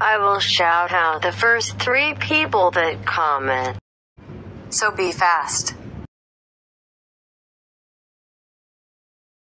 I will shout out the first three people that comment. So be fast.